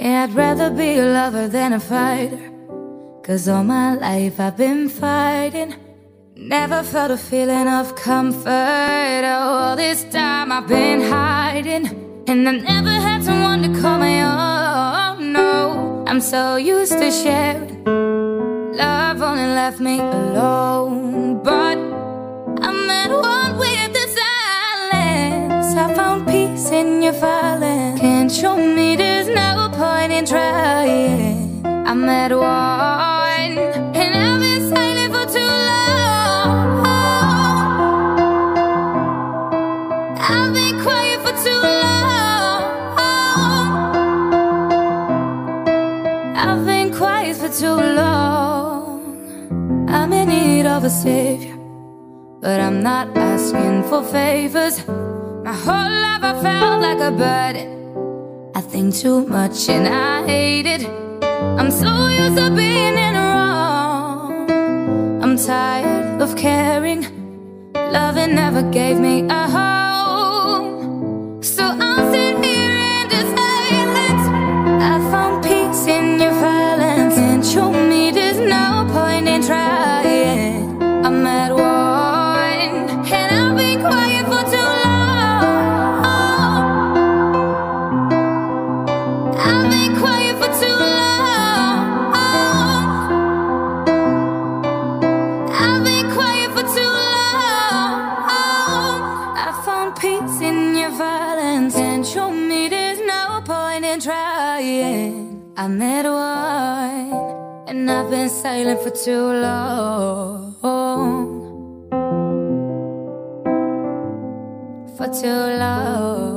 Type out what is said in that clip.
Yeah, I'd rather be a lover than a fighter. Cause all my life I've been fighting. Never felt a feeling of comfort. Oh, all this time I've been hiding. And I never had someone to call my own. No, I'm so used to sharing. Love only left me alone. But I'm at one with the silence. I found peace in your violence. Can't show me trying. I'm at one, and I've been silent for too long. I've been quiet for too long. I've been quiet for too long. I'm in need of a savior, but I'm not asking for favors. My whole life I felt like a burden. I too much and I hate it. I'm so used to being in the wrong. I'm tired of caring. Loving never gave me a home. In your violence and show me there's no point in trying. I'm at one, and I've been silent for too long. For too long.